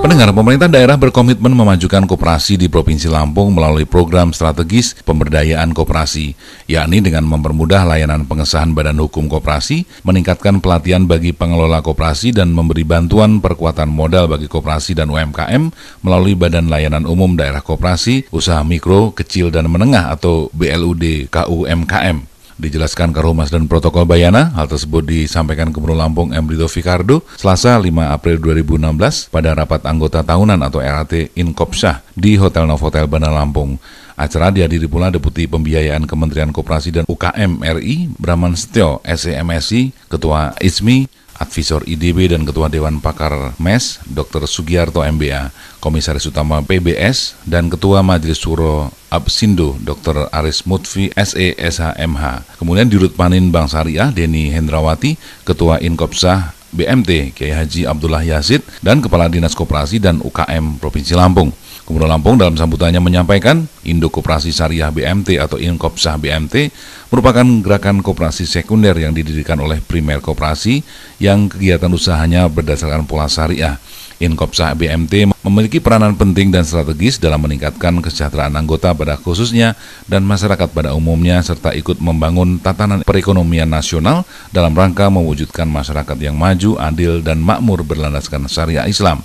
Pendengar, pemerintah daerah berkomitmen memajukan kooperasi di Provinsi Lampung melalui program strategis pemberdayaan kooperasi, yakni dengan mempermudah layanan pengesahan badan hukum kooperasi, meningkatkan pelatihan bagi pengelola kooperasi dan memberi bantuan perkuatan modal bagi kooperasi dan UMKM melalui Badan Layanan Umum Daerah kooperasi Usaha Mikro, Kecil dan Menengah atau BLUD KUMKM. Dijelaskan Karumas dan Protokol Bayana, hal tersebut disampaikan Gubernur Lampung M. Rito Fikardo Selasa 5 April 2016 pada rapat anggota tahunan atau RAT Inkopsyah di Hotel Novotel Bandar Lampung. Acara dihadiri pula Deputi Pembiayaan Kementerian Koperasi dan UKM RI, Brahman Setio, SEMSI, Ketua ISMI, Advisor IDB dan Ketua Dewan Pakar MES, Dr. Sugiarto MBA, Komisaris Utama PBS, dan Ketua Majelis Suro Absindo, Dr. Aris Mutfi, SE SHMH. Kemudian Dirut Panin Bank Syariah, Denny Hendrawati, Ketua Inkopsah BMT, Kiai Haji Abdullah Yazid, dan Kepala Dinas Koperasi dan UKM Provinsi Lampung. Gubernur Lampung dalam sambutannya menyampaikan, Indo Koperasi Syariah BMT atau Inkopsah BMT merupakan gerakan koperasi sekunder yang didirikan oleh primer koperasi yang kegiatan usahanya berdasarkan pola syariah. Inkopsah BMT memiliki peranan penting dan strategis dalam meningkatkan kesejahteraan anggota pada khususnya dan masyarakat pada umumnya serta ikut membangun tatanan perekonomian nasional dalam rangka mewujudkan masyarakat yang maju, adil, dan makmur berlandaskan syariah Islam.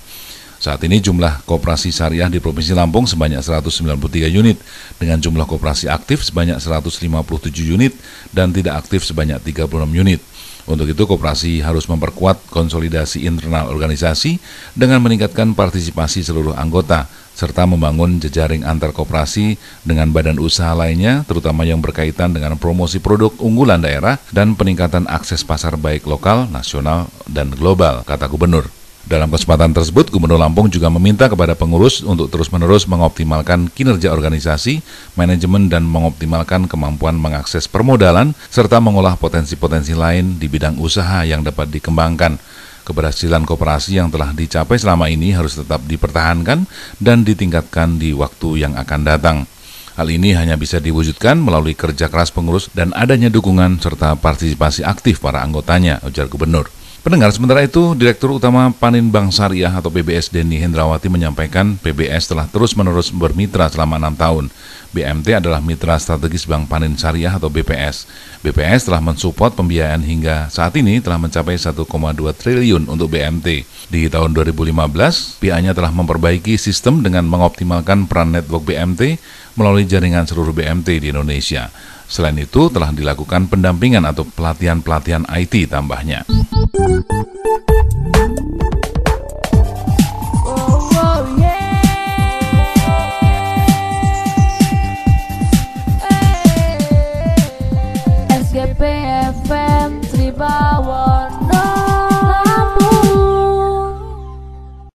Saat ini jumlah koperasi syariah di Provinsi Lampung sebanyak 193 unit, dengan jumlah koperasi aktif sebanyak 157 unit dan tidak aktif sebanyak 36 unit. Untuk itu, koperasi harus memperkuat konsolidasi internal organisasi dengan meningkatkan partisipasi seluruh anggota, serta membangun jejaring antar koperasi dengan badan usaha lainnya, terutama yang berkaitan dengan promosi produk unggulan daerah dan peningkatan akses pasar baik lokal, nasional, dan global, kata Gubernur. Dalam kesempatan tersebut, Gubernur Lampung juga meminta kepada pengurus untuk terus-menerus mengoptimalkan kinerja organisasi, manajemen, dan mengoptimalkan kemampuan mengakses permodalan, serta mengolah potensi-potensi lain di bidang usaha yang dapat dikembangkan. Keberhasilan kooperasi yang telah dicapai selama ini harus tetap dipertahankan dan ditingkatkan di waktu yang akan datang. Hal ini hanya bisa diwujudkan melalui kerja keras pengurus dan adanya dukungan serta partisipasi aktif para anggotanya, ujar Gubernur. Pendengar, sementara itu, Direktur Utama Panin Bank Syariah atau PBS Denny Hendrawati menyampaikan PBS telah terus-menerus bermitra selama enam tahun. BMT adalah mitra strategis Bank Panin Syariah atau BPS. BPS telah mensupport pembiayaan hingga saat ini telah mencapai 1,2 triliun untuk BMT. Di tahun 2015, PA-nya telah memperbaiki sistem dengan mengoptimalkan peran network BMT melalui jaringan seluruh BMT di Indonesia. Selain itu, telah dilakukan pendampingan atau pelatihan-pelatihan IT tambahnya. GPFM Tribawon